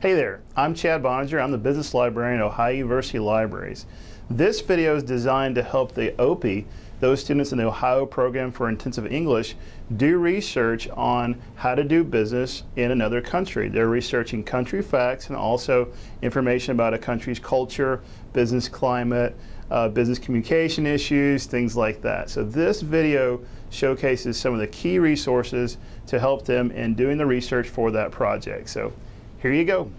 Hey there, I'm Chad Boeninger. I'm the business librarian at Ohio University Libraries. This video is designed to help the OPIE, those students in the Ohio Program for Intensive English, do research on how to do business in another country. They're researching country facts and also information about a country's culture, business climate, uh, business communication issues, things like that. So this video showcases some of the key resources to help them in doing the research for that project. So here you go.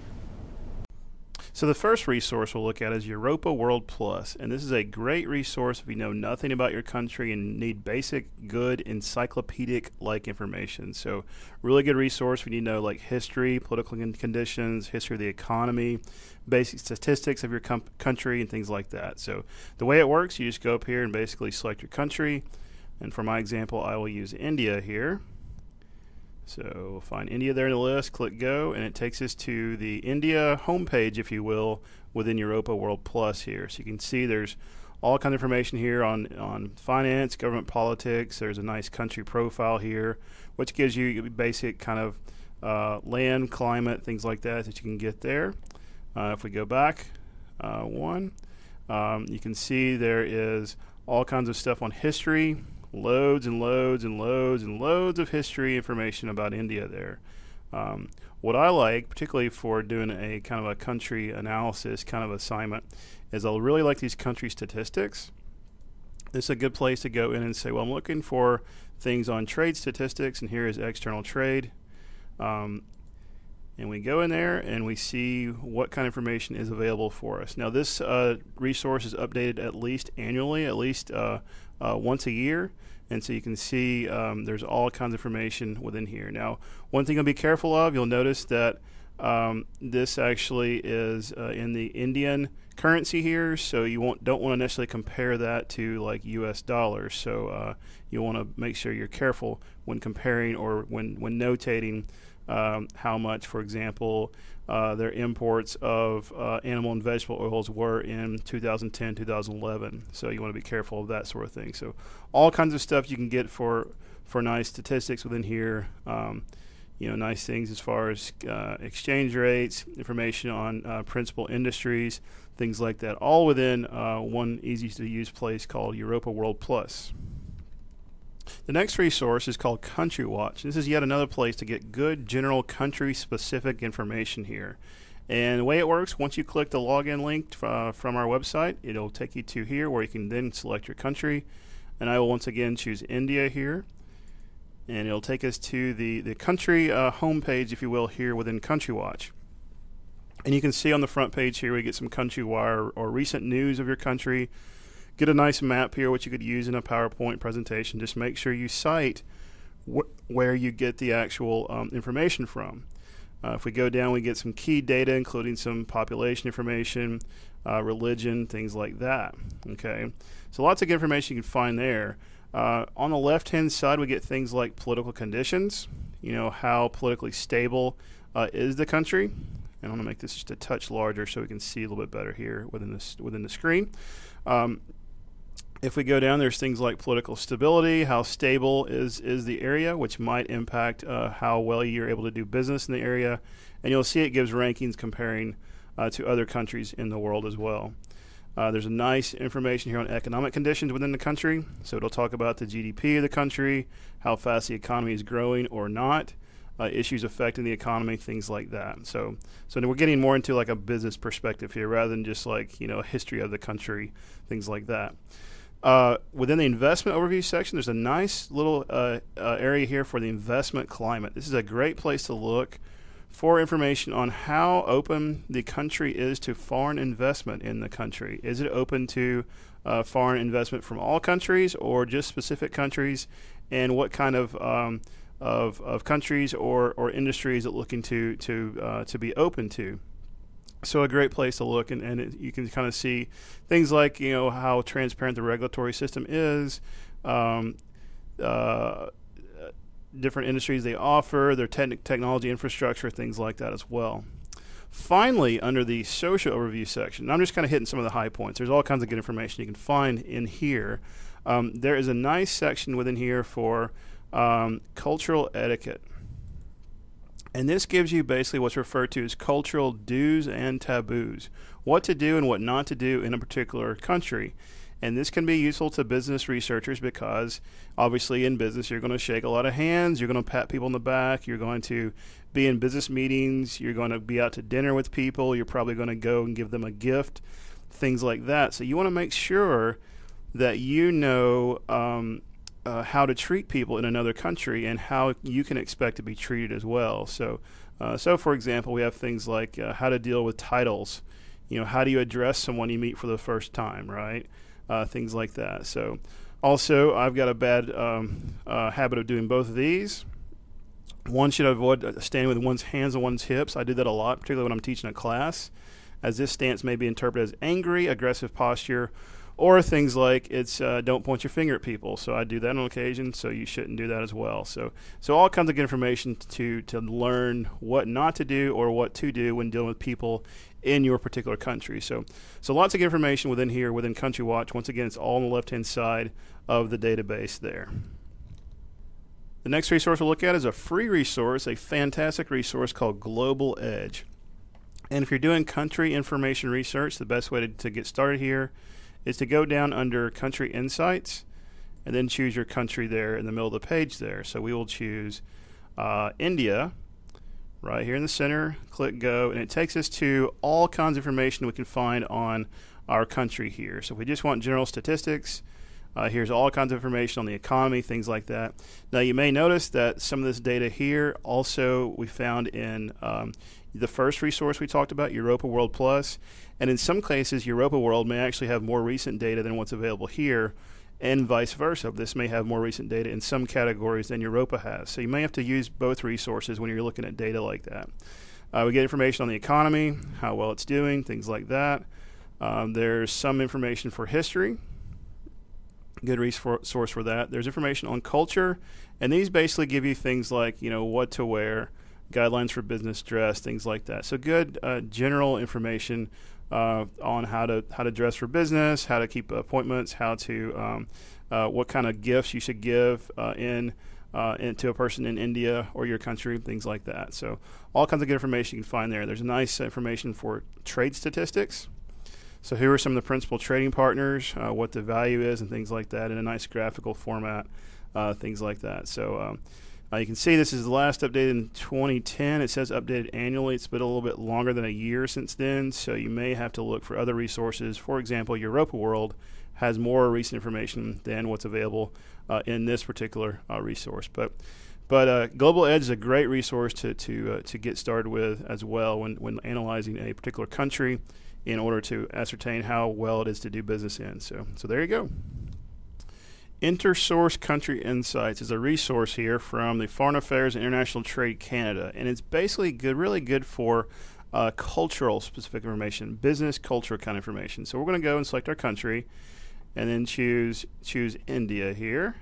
So the first resource we'll look at is Europa World Plus, and this is a great resource if you know nothing about your country and need basic, good, encyclopedic-like information. So really good resource when you know like history, political conditions, history of the economy, basic statistics of your country, and things like that. So the way it works, you just go up here and basically select your country, and for my example, I will use India here. So find India there in the list, click go, and it takes us to the India homepage, if you will, within Europa World Plus here. So you can see there's all kind of information here on, on finance, government politics. There's a nice country profile here, which gives you basic kind of uh, land, climate, things like that that you can get there. Uh, if we go back uh, one, um, you can see there is all kinds of stuff on history, loads and loads and loads and loads of history information about India there. Um, what I like, particularly for doing a kind of a country analysis kind of assignment, is I really like these country statistics. This is a good place to go in and say, well, I'm looking for things on trade statistics, and here is external trade. Um, and we go in there and we see what kind of information is available for us. Now, this uh, resource is updated at least annually, at least uh, uh, once a year. And so you can see um, there's all kinds of information within here. Now, one thing I'll be careful of, you'll notice that um, this actually is uh, in the Indian currency here, so you won't, don't want to necessarily compare that to like U.S. dollars. So uh, you want to make sure you're careful when comparing or when when notating um, how much, for example, uh, their imports of uh, animal and vegetable oils were in 2010, 2011. So you want to be careful of that sort of thing. So all kinds of stuff you can get for for nice statistics within here. Um, you know, nice things as far as uh, exchange rates, information on uh, principal industries, things like that, all within uh, one easy to use place called Europa World Plus. The next resource is called Country Watch. This is yet another place to get good general country specific information here. And the way it works, once you click the login link uh, from our website, it'll take you to here where you can then select your country. And I will once again choose India here. And it'll take us to the, the country uh, homepage, if you will, here within Country Watch. And you can see on the front page here, we get some country wire or recent news of your country, get a nice map here, which you could use in a PowerPoint presentation. Just make sure you cite wh where you get the actual um, information from. Uh, if we go down, we get some key data, including some population information, uh, religion, things like that. Okay, so lots of information you can find there. Uh, on the left-hand side, we get things like political conditions. You know how politically stable uh, is the country. And I'm going to make this just a touch larger so we can see a little bit better here within this within the screen. Um, if we go down, there's things like political stability, how stable is, is the area, which might impact uh, how well you're able to do business in the area. And you'll see it gives rankings comparing uh, to other countries in the world as well. Uh, there's a nice information here on economic conditions within the country. So it'll talk about the GDP of the country, how fast the economy is growing or not, uh, issues affecting the economy, things like that. So, so we're getting more into like a business perspective here rather than just like you know history of the country, things like that. Uh, within the investment overview section, there's a nice little uh, uh, area here for the investment climate. This is a great place to look for information on how open the country is to foreign investment in the country. Is it open to uh, foreign investment from all countries or just specific countries? And what kind of um, of, of countries or, or industries it looking to to uh, to be open to? So a great place to look and, and it, you can kind of see things like you know how transparent the regulatory system is um, uh, different industries they offer their te- technology infrastructure things like that as well. Finally under the social overview section i'm just kind of hitting some of the high points there's all kinds of good information you can find in here. Um, there is a nice section within here for um, cultural etiquette And this gives you basically what's referred to as cultural do's and taboos what to do and what not to do in a particular country. And this can be useful to business researchers because obviously in business you're going to shake a lot of hands, you're going to pat people in the back, you're going to be in business meetings, you're going to be out to dinner with people, you're probably going to go and give them a gift, things like that. So you want to make sure that you know um, uh, how to treat people in another country and how you can expect to be treated as well. So, uh, so for example, we have things like uh, how to deal with titles. You know, how do you address someone you meet for the first time, right? Uh, things like that. So, also, I've got a bad um, uh, habit of doing both of these. One should avoid standing with one's hands on one's hips. I do that a lot, particularly when I'm teaching a class, as this stance may be interpreted as angry, aggressive posture, or things like it's uh, don't point your finger at people. So I do that on occasion. So you shouldn't do that as well. So so all kinds of good information to to learn what not to do or what to do when dealing with people in your particular country. So so lots of information within here within Country Watch. Once again, it's all on the left hand side of the database there. The next resource we'll look at is a free resource, a fantastic resource called Global Edge. And if you're doing country information research, the best way to, to get started here is to go down under Country Insights and then choose your country there in the middle of the page there. So we will choose uh, India right here in the center, click go, and it takes us to all kinds of information we can find on our country here. So if we just want general statistics, uh, here's all kinds of information on the economy, things like that. Now you may notice that some of this data here also we found in um, the first resource we talked about, Europa World Plus, and in some cases, Europa World may actually have more recent data than what's available here, and vice versa. This may have more recent data in some categories than Europa has. So you may have to use both resources when you're looking at data like that. Uh, we get information on the economy, how well it's doing, things like that. Um, there's some information for history, good resource for that. There's information on culture, and these basically give you things like you know what to wear, guidelines for business dress, things like that. So good uh, general information uh, on how to how to dress for business, how to keep appointments, how to um, uh, what kind of gifts you should give uh, in. Uh, into a person in India or your country, things like that. So, all kinds of good information you can find there. There's nice information for trade statistics. So, who are some of the principal trading partners, uh, what the value is, and things like that in a nice graphical format, uh, things like that. So, um, uh, you can see this is the last updated in 2010. It says updated annually. It's been a little bit longer than a year since then, so you may have to look for other resources. For example, Europa World has more recent information than what's available uh, in this particular uh, resource. But but uh, Global Edge is a great resource to to uh, to get started with as well when when analyzing a particular country in order to ascertain how well it is to do business in. So so there you go. Intersource Country Insights is a resource here from the Foreign Affairs and International Trade Canada, and it's basically good, really good for uh, cultural specific information, business culture kind of information. So we're going to go and select our country, and then choose choose India here.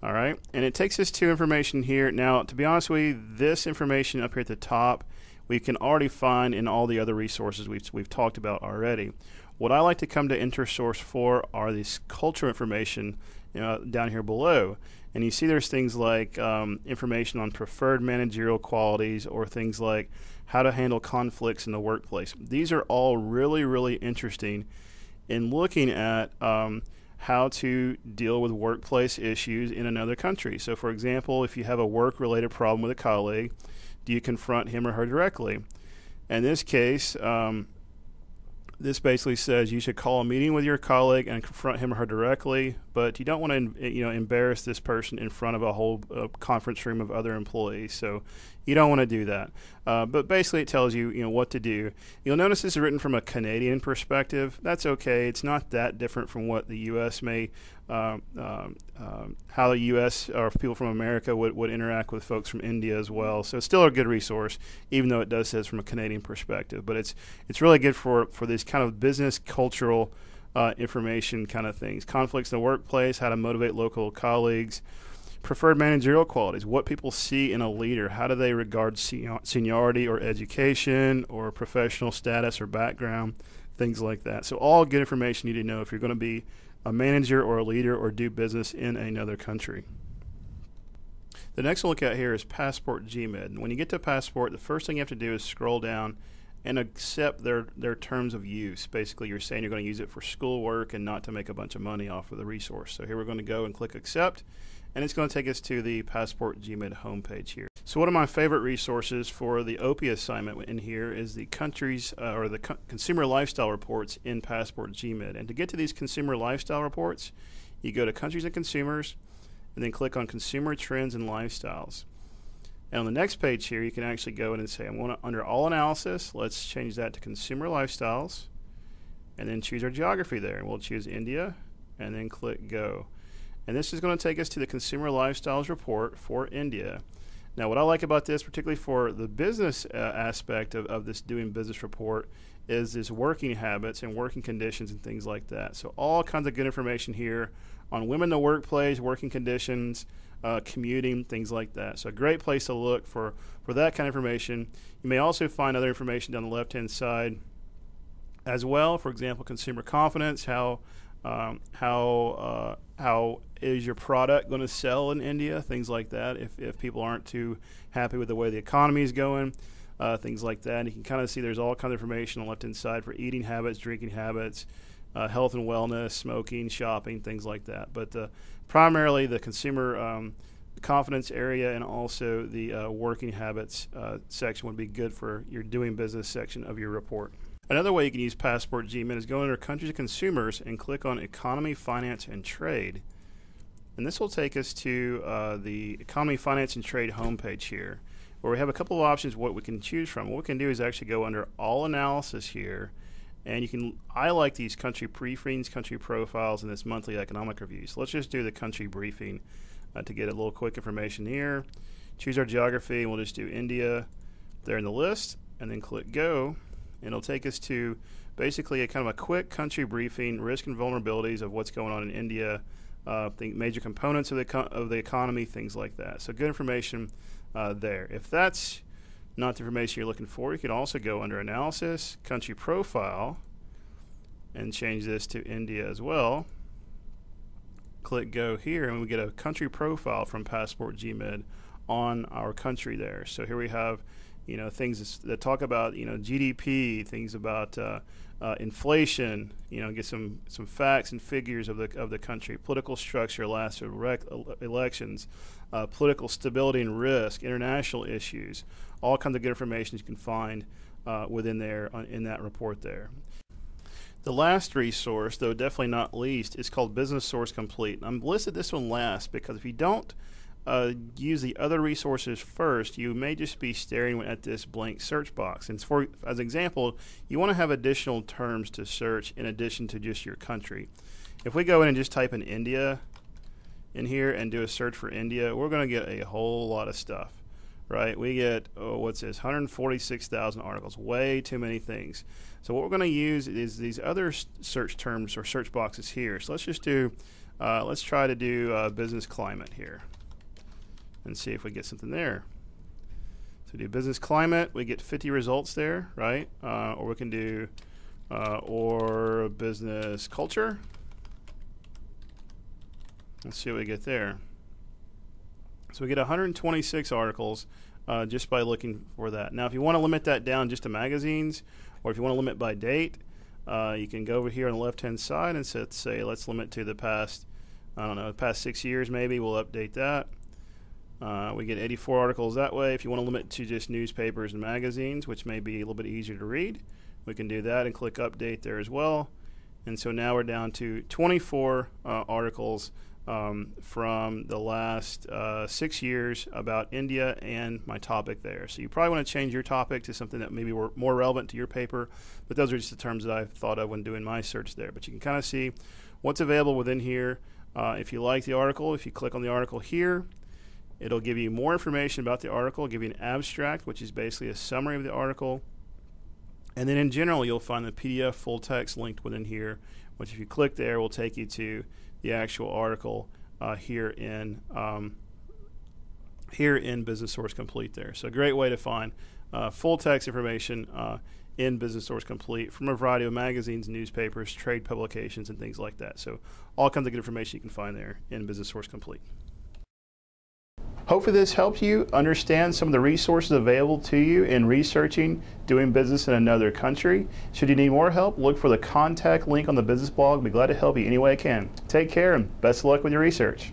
All right, and it takes us to information here. Now, to be honest with you, this information up here at the top, we can already find in all the other resources we've we've talked about already. What I like to come to InterSource for are these cultural information you know, down here below. And you see there's things like um, information on preferred managerial qualities or things like how to handle conflicts in the workplace. These are all really, really interesting in looking at um, how to deal with workplace issues in another country. So, for example, if you have a work related problem with a colleague, do you confront him or her directly? In this case, um, this basically says you should call a meeting with your colleague and confront him or her directly, but you don't want to you know embarrass this person in front of a whole uh, conference room of other employees. So you don't want to do that. Uh, but basically, it tells you you know what to do. You'll notice this is written from a Canadian perspective. That's okay. It's not that different from what the U.S. may um, um, um, how the U.S. or people from America would, would interact with folks from India as well. So it's still a good resource, even though it does says from a Canadian perspective. But it's it's really good for for these kind of business cultural uh, information kind of things. Conflicts in the workplace, how to motivate local colleagues. Preferred managerial qualities, what people see in a leader. How do they regard seniority or education or professional status or background, things like that. So, all good information you need to know if you're going to be a manager or a leader or do business in another country. The next we'll look at here is Passport GMID. And when you get to Passport, the first thing you have to do is scroll down and accept their, their terms of use. Basically, you're saying you're going to use it for schoolwork and not to make a bunch of money off of the resource. So here we're going to go and click Accept, and it's going to take us to the Passport GMID homepage here. So one of my favorite resources for the OPIE assignment in here is the countries uh, or the co consumer lifestyle reports in Passport GMID. And to get to these consumer lifestyle reports, you go to Countries and Consumers, and then click on Consumer Trends and Lifestyles. And on the next page here, you can actually go in and say, I'm going to, under All Analysis, let's change that to Consumer Lifestyles, and then choose our geography there. We'll choose India, and then click Go. And this is going to take us to the Consumer Lifestyles report for India. Now, what I like about this, particularly for the business uh, aspect of, of this doing business report, is this working habits and working conditions and things like that. So, all kinds of good information here on women in the workplace, working conditions, uh, commuting, things like that. So, a great place to look for, for that kind of information. You may also find other information down the left hand side as well. For example, consumer confidence, how um, how uh, how is your product going to sell in India? Things like that. If if people aren't too happy with the way the economy is going, uh, things like that. And you can kind of see there's all kinds of information on left hand side for eating habits, drinking habits, uh, health and wellness, smoking, shopping, things like that. But uh, primarily the consumer um, confidence area and also the uh, working habits uh, section would be good for your doing business section of your report. Another way you can use Passport GMID is go under Countries and Consumers and click on Economy, Finance, and Trade. And this will take us to uh, the Economy, Finance, and Trade homepage here, where we have a couple of options what we can choose from. What we can do is actually go under All Analysis here and you can, I like these country briefings, country profiles, and this monthly economic review. So let's just do the country briefing uh, to get a little quick information here. Choose our geography, and we'll just do India there in the list, and then click go. And it'll take us to basically a kind of a quick country briefing, risk and vulnerabilities of what's going on in India, uh, the major components of the, of the economy, things like that. So good information uh, there. If that's not the information you're looking for, you can also go under Analysis, Country Profile, and change this to India as well. Click Go here, and we get a country profile from Passport GMID on our country there. So here we have, you know, things that talk about, you know, GDP, things about uh, uh, inflation, you know, get some some facts and figures of the of the country, political structure, last elections, uh, political stability and risk, international issues, all kinds of good information you can find uh, within there on, in that report there. The last resource, though definitely not least, is called Business Source Complete. I'm listed this one last because if you don't uh, use the other resources first, you may just be staring at this blank search box. And for as example, you want to have additional terms to search in addition to just your country. If we go in and just type in India in here and do a search for India, we're going to get a whole lot of stuff, right? We get, oh, what's this, 146,000 articles, way too many things. So what we're going to use is these other search terms or search boxes here. So let's just do, uh, let's try to do uh, business climate here and see if we get something there. So do business climate, we get 50 results there, right? Uh, or we can do uh, or business culture. Let's see what we get there. So we get 126 articles uh, just by looking for that. Now, if you want to limit that down just to magazines, or if you want to limit by date, uh, you can go over here on the left-hand side and set, say, let's limit to the past, I don't know, the past six years maybe. We'll update that. Uh, we get 84 articles that way. If you want to limit to just newspapers and magazines, which may be a little bit easier to read, we can do that and click update there as well. And so now we're down to 24 uh, articles um, from the last uh, six years about India and my topic there. So you probably want to change your topic to something that maybe were more relevant to your paper, but those are just the terms that I've thought of when doing my search there. But you can kind of see what's available within here. Uh, if you like the article, if you click on the article here, it'll give you more information about the article, give you an abstract, which is basically a summary of the article. And then in general, you'll find the PDF full text linked within here, which if you click there will take you to the actual article uh, here in um, here in Business Source Complete there. So a great way to find uh, full text information uh, in Business Source Complete from a variety of magazines, newspapers, trade publications, and things like that. So all kinds of good information you can find there in Business Source Complete. Hopefully this helps you understand some of the resources available to you in researching doing business in another country. Should you need more help, look for the contact link on the business blog. I'll be glad to help you any way I can. Take care and best of luck with your research.